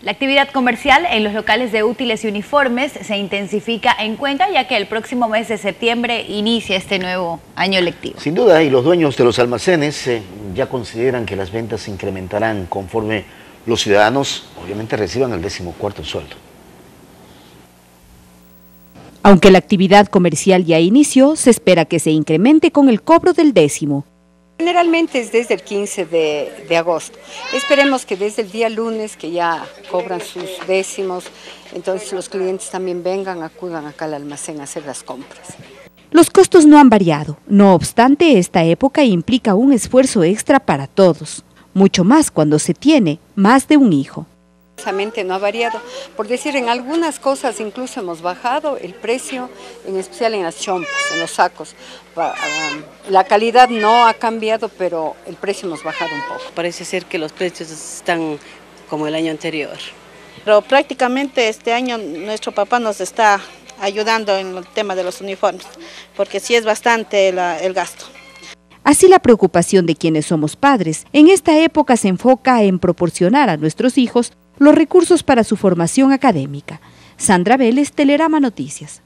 La actividad comercial en los locales de útiles y uniformes se intensifica en Cuenca ya que el próximo mes de septiembre inicia este nuevo año lectivo. Sin duda, y los dueños de los almacenes eh, ya consideran que las ventas se incrementarán conforme los ciudadanos obviamente reciban el décimo cuarto sueldo. Aunque la actividad comercial ya inició, se espera que se incremente con el cobro del décimo. Generalmente es desde el 15 de, agosto. Esperemos que desde el día lunes, que ya cobran sus décimos, entonces los clientes también vengan, acudan acá al almacén a hacer las compras. Los costos no han variado, no obstante esta época implica un esfuerzo extra para todos, mucho más cuando se tiene más de un hijo no ha variado. Por decir, en algunas cosas incluso hemos bajado el precio, en especial en las chompas, en los sacos. La calidad no ha cambiado, pero el precio hemos bajado un poco. Parece ser que los precios están como el año anterior. Pero prácticamente este año nuestro papá nos está ayudando en el tema de los uniformes, porque sí es bastante el gasto. Así la preocupación de quienes somos padres en esta época se enfoca en proporcionar a nuestros hijos los recursos para su formación académica. Sandra Vélez, Telerama Noticias.